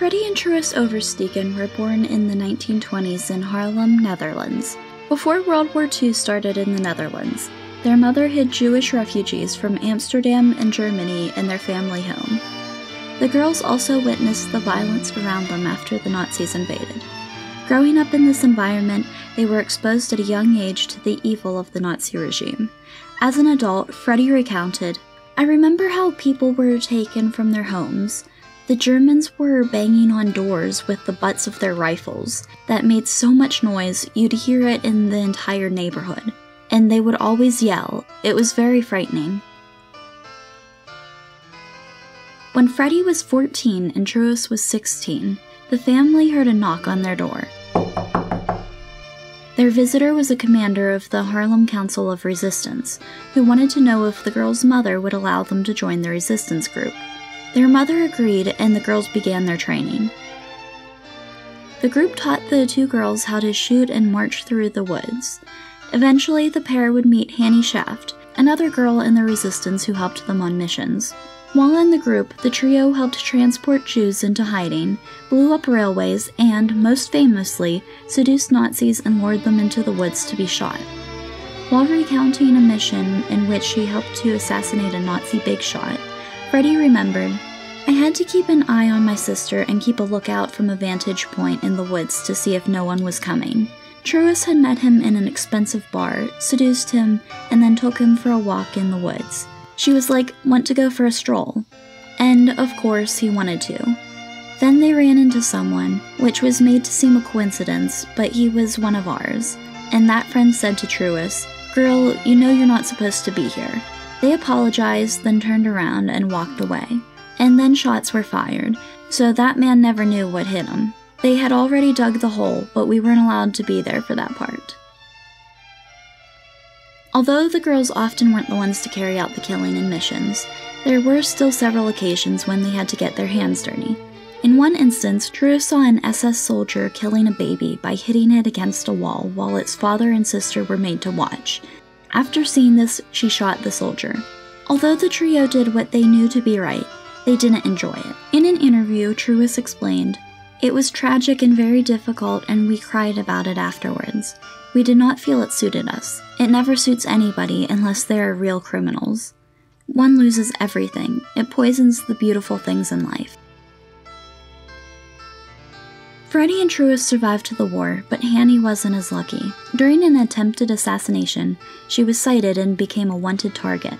Freddie and Truus Oversteegen were born in the 1920s in Haarlem, Netherlands. Before World War II started in the Netherlands, their mother hid Jewish refugees from Amsterdam and Germany in their family home. The girls also witnessed the violence around them after the Nazis invaded. Growing up in this environment, they were exposed at a young age to the evil of the Nazi regime. As an adult, Freddie recounted, I remember how people were taken from their homes, the Germans were banging on doors with the butts of their rifles that made so much noise you'd hear it in the entire neighborhood. And they would always yell. It was very frightening. When Freddie was 14 and Truus was 16, the family heard a knock on their door. Their visitor was a commander of the Haarlem Council of Resistance, who wanted to know if the girl's mother would allow them to join the resistance group. Their mother agreed, and the girls began their training. The group taught the two girls how to shoot and march through the woods. Eventually, the pair would meet Hannie Schaft, another girl in the resistance who helped them on missions. While in the group, the trio helped transport Jews into hiding, blew up railways, and, most famously, seduced Nazis and lured them into the woods to be shot. While recounting a mission in which she helped to assassinate a Nazi big shot, Freddie remembered. I had to keep an eye on my sister and keep a lookout from a vantage point in the woods to see if no one was coming. Truus had met him in an expensive bar, seduced him, and then took him for a walk in the woods. She was like, want to go for a stroll. And, of course, he wanted to. Then they ran into someone, which was made to seem a coincidence, but he was one of ours. And that friend said to Truus, Girl, you know you're not supposed to be here. They apologized, then turned around and walked away. And then shots were fired, so that man never knew what hit him. They had already dug the hole, but we weren't allowed to be there for that part. Although the girls often weren't the ones to carry out the killing and missions, there were still several occasions when they had to get their hands dirty. In one instance, Truus saw an SS soldier killing a baby by hitting it against a wall while its father and sister were made to watch, after seeing this, she shot the soldier. Although the trio did what they knew to be right, they didn't enjoy it. In an interview, Truus explained, It was tragic and very difficult, and we cried about it afterwards. We did not feel it suited us. It never suits anybody unless they are real criminals. One loses everything, it poisons the beautiful things in life. Freddie and Truus survived to the war, but Hannie wasn't as lucky. During an attempted assassination, she was sighted and became a wanted target.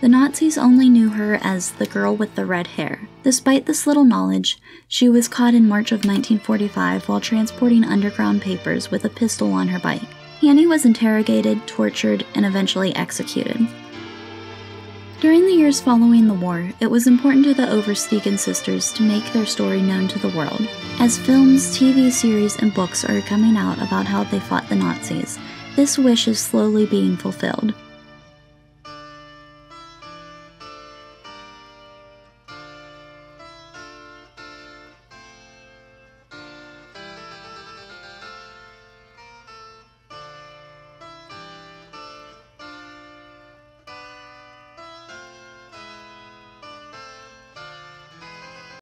The Nazis only knew her as the girl with the red hair. Despite this little knowledge, she was caught in March of 1945 while transporting underground papers with a pistol on her bike. Hannie was interrogated, tortured, and eventually executed. During the years following the war, it was important to the Oversteegen sisters to make their story known to the world. As films, TV series, and books are coming out about how they fought the Nazis, this wish is slowly being fulfilled.